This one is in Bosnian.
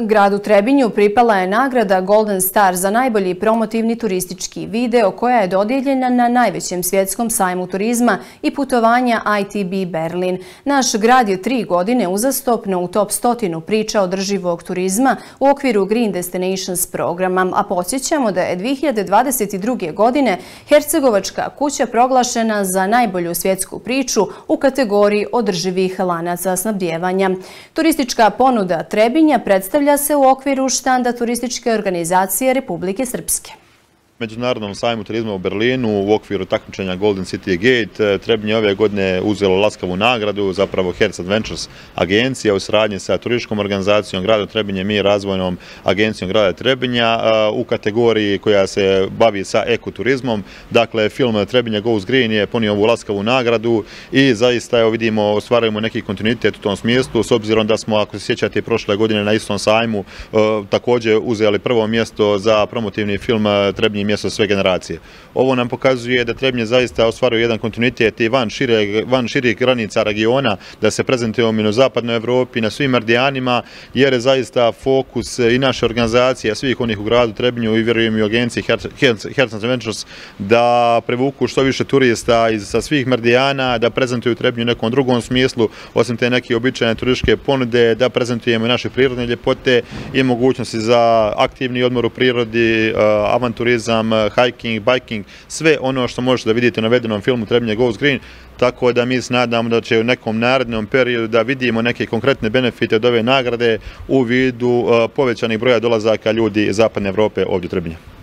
Gradu Trebinju pripala je nagrada Golden Star za najbolji promotivni turistički video koja je dodijeljena na najvećem svjetskom sajmu turizma i putovanja ITB Berlin. Naš grad je tri godine uzastopno u top stotinu priča održivog turizma u okviru Green Destinations programa, a podsjećamo da je 2022. godine Hercegovačka kuća proglašena za najbolju svjetsku priču u kategoriji održivih lanaca snabdjevanja. Turistička ponuda Trebinja predstavlja predstavlja se u okviru štanda turističke organizacije Republike Srpske. Međunarodnom sajmu turizma u Berlinu u okviru takmičenja Golden City Gate Trebinje Trebnje ove godine uzelo laskavu nagradu, zapravo Hertz Adventures agencija u sradnji sa turističkom organizacijom grada Trebinje, mi razvojnom agencijom grada Trebinja eh, u kategoriji koja se bavi sa ekoturizmom. Dakle, film Trebinje Goes Green je ponio ovu laskavu nagradu i zaista evo vidimo, ostvarujemo neki kontinuitet u tom smislu, s obzirom da smo, ako se sjećate, prošle godine na istom sajmu eh, također uzeli prvo mjesto za promotivni film Trebinje mjesto sve generacije. Ovo nam pokazuje da Trebnje zaista ostvaruje jedan kontinuitet i van, šire, van širih granica regiona, da se prezentujemo u zapadnoj Evropi, na svim merdijanima, jer je zaista fokus i naše organizacije, svih onih u gradu Trebnju i vjerujem i u agenciji Health Ventures, da prevuku što više turista iz, sa svih Mardijana, da prezentuju Trebnju u nekom drugom smislu, osim te neke običajne turističke ponude, da prezentujemo naše prirodne ljepote i mogućnosti za aktivni odmor u prirodi, avanturizam, turizam, eh, hiking, biking, sve ono što možete da vidite na vedenom filmu Trebnje Goes Green, tako da mi se nadamo da će u nekom narednom periodu da vidimo neke konkretne benefite od ove nagrade u vidu eh, povećanih broja dolazaka ljudi iz Zapadne Evrope ovdje u Trebnje.